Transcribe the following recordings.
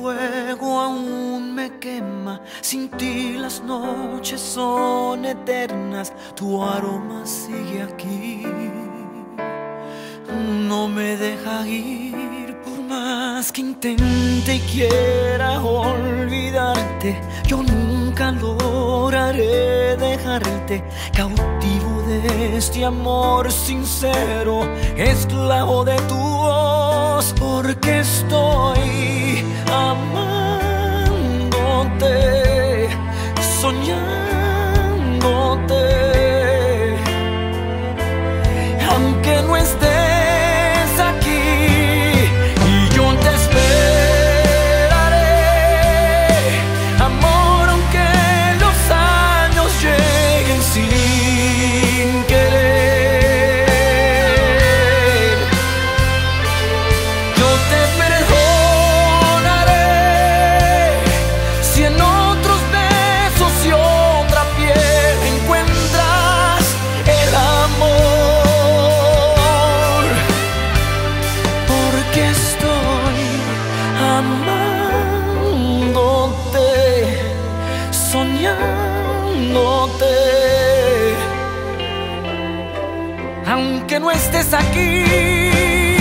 fuego aún me quema. Sin ti las noches son eternas, tu aroma sigue aquí. No me deja ir por más que intente y quiera olvidarte. Yo nunca lograré dejarte cautivo de este amor sincero, esclavo de tu voz, porque estoy summer soñándote, aunque no estés aquí.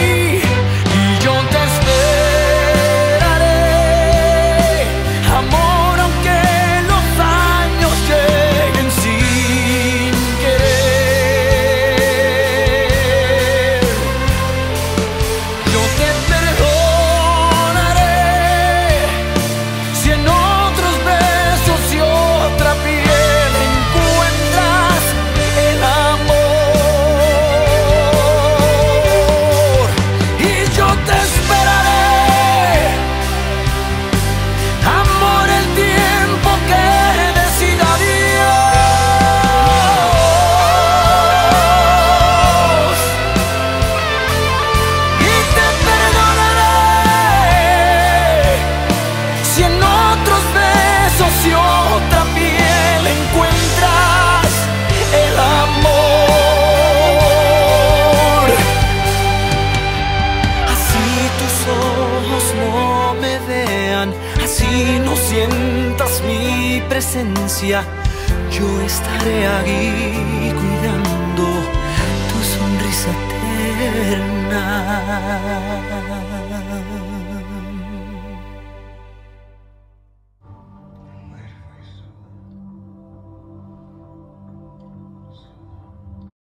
Sientas mi presencia. Yo estaré aquí cuidando tu sonrisa eterna.